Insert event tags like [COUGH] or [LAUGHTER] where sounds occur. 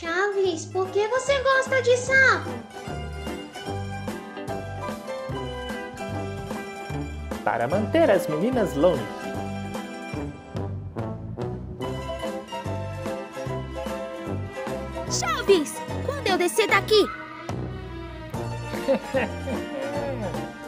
Chaves, por que você gosta de sapo? Para manter as meninas longe. Chaves, quando eu descer daqui? [LAUGHS]